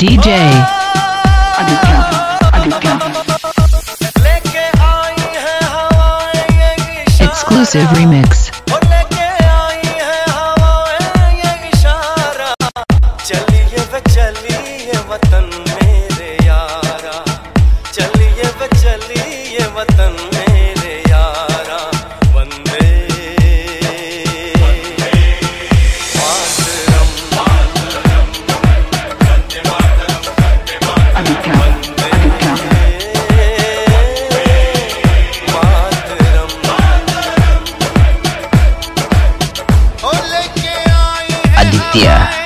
DJ Aditya Aditya Exclusive remix चलिए चलिए वतन 点。